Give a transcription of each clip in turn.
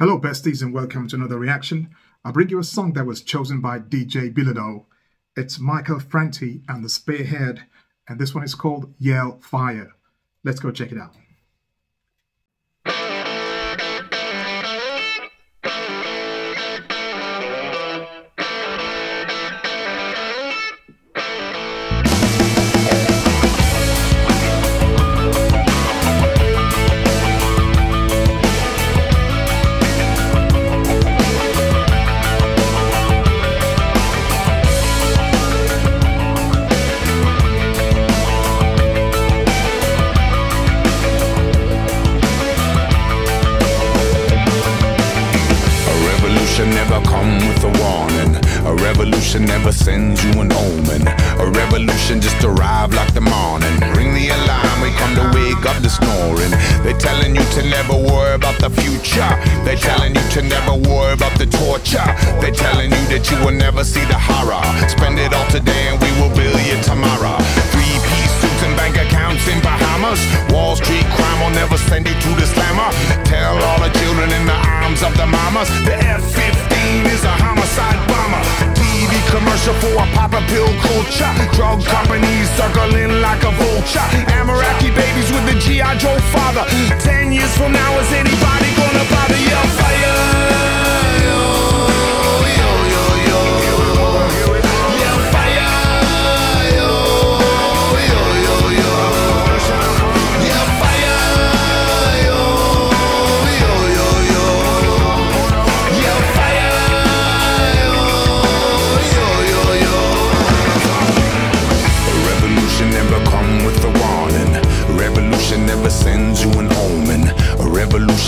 Hello, besties, and welcome to another reaction. I bring you a song that was chosen by DJ Bilodeau. It's Michael Franti and the Spearhead, and this one is called Yell Fire. Let's go check it out. Revolution never come with a warning. A revolution never sends you an omen. A revolution just arrive like the morning. Ring the alarm, we come to wake up the snoring. They're telling you to never worry about the future. They're telling you to never worry about the torture. They're telling you that you will never see the horror. Spend it all today and we will build you tomorrow. Three piece suits and bank accounts in Bahamas. Wall Street crime will never send you to the slammer. Tell all the children in the arms of the mamas. The commercial for a popper pill culture. Drug companies circling like a vulture. Ameraki babies with the G.I. Joe father. Ten years from now,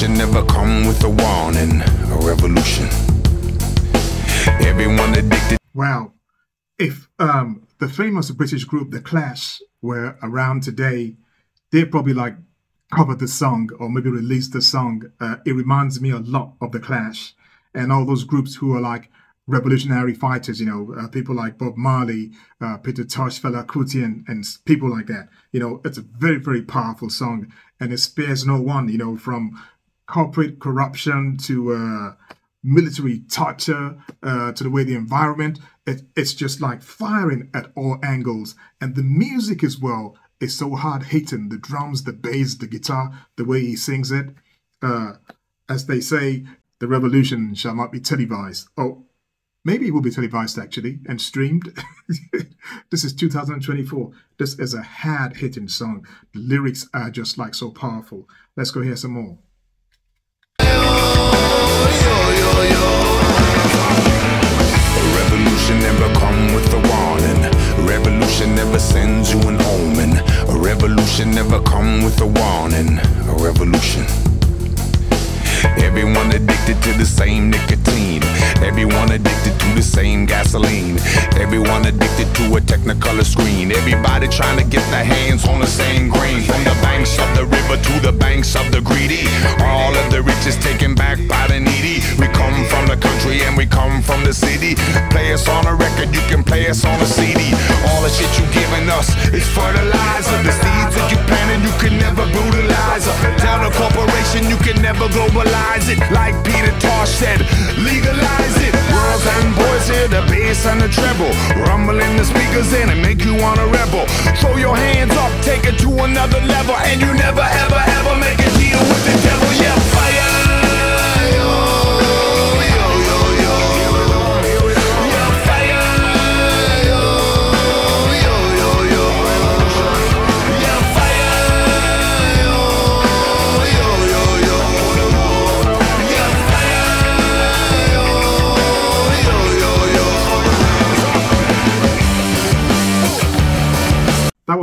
revolution never come with a warning. A revolution. Everyone addicted. Wow. If um, the famous British group The Clash were around today, they'd probably like cover the song or maybe release the song. Uh, it reminds me a lot of The Clash and all those groups who are like revolutionary fighters, you know, uh, people like Bob Marley, uh, Peter Tosh, Fela Kuti, and, and people like that. You know, it's a very, very powerful song and it spares no one, you know, from corporate corruption to uh, military torture uh, to the way the environment. It, it's just like firing at all angles. And the music as well is so hard hitting. The drums, the bass, the guitar, the way he sings it. Uh, as they say, the revolution shall not be televised. Oh, maybe it will be televised actually and streamed. this is 2024. This is a hard hitting song. The lyrics are just like so powerful. Let's go hear some more. Come with a warning. revolution never sends you an omen. A revolution never come with a warning. A revolution. Everyone addicted to the same nicotine. Everyone addicted to the same gasoline. Everyone addicted to a technicolor screen. Everybody trying to get their hands on the same green. From the banks of the river to the banks of the greedy. All of the rich is taken back by the needy. We come from country and we come from the city. Play us on a record, you can play us on a CD. All the shit you giving us is fertilizer. The seeds that you planted, you can never brutalize. Down a corporation you can never globalize it, like Peter Tosh said, legalize it. Girls and boys hear the bass and the treble, rumbling the speakers in and make you wanna rebel. Throw your hands up, take it to another level, and you never ever ever make a deal with the devil. Yeah, fire.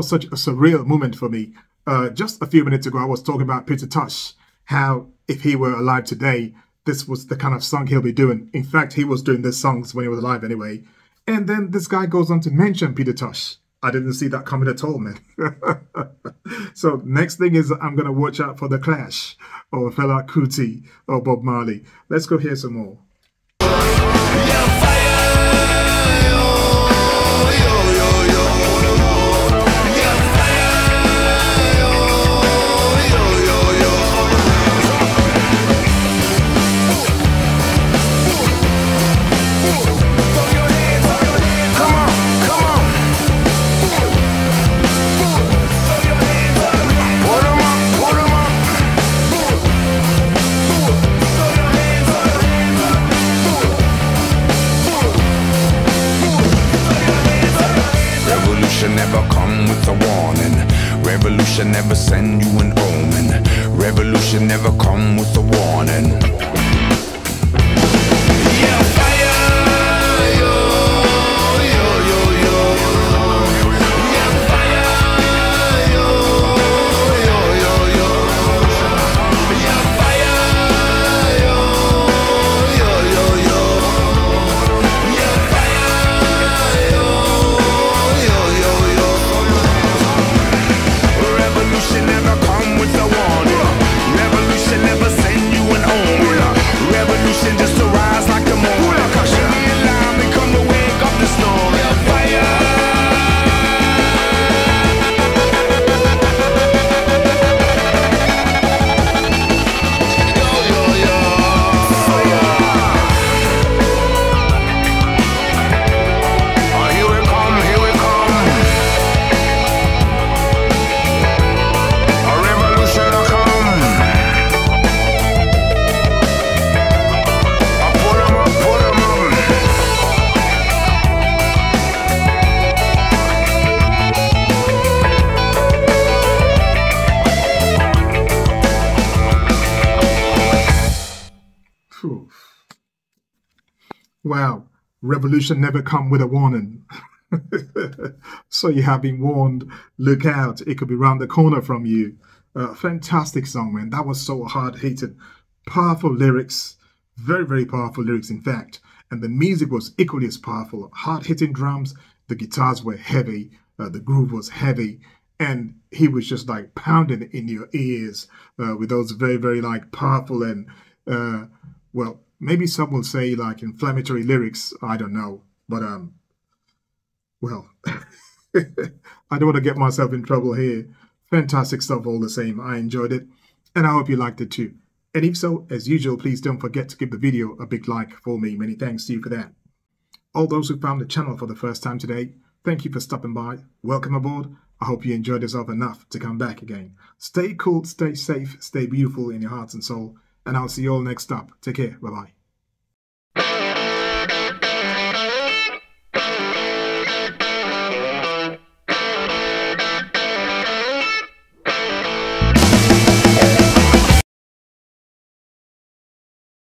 Such a surreal moment for me. Uh, just a few minutes ago, I was talking about Peter Tosh, how if he were alive today, this was the kind of song he'll be doing. In fact, he was doing these songs when he was alive anyway. And then this guy goes on to mention Peter Tosh. I didn't see that coming at all, man. so next thing is I'm going to watch out for The Clash or Fela Kuti or Bob Marley. Let's go hear some more. Phew. Wow, revolution never come with a warning. so you have been warned. Look out, it could be round the corner from you. Uh, fantastic song, man. That was so hard hitting. Powerful lyrics, very, very powerful lyrics, in fact. And the music was equally as powerful. Hard hitting drums, the guitars were heavy, uh, the groove was heavy, and he was just like pounding in your ears uh, with those very, very like powerful and uh, well, maybe some will say like inflammatory lyrics. I don't know, but um, well, I don't want to get myself in trouble here. Fantastic stuff, all the same. I enjoyed it, and I hope you liked it too. And if so, as usual, please don't forget to give the video a big like for me. Many thanks to you for that. All those who found the channel for the first time today, thank you for stopping by. Welcome aboard. I hope you enjoyed yourself enough to come back again. Stay cool, stay safe, stay beautiful in your hearts and soul, and I'll see you all next up. Take care. Bye bye.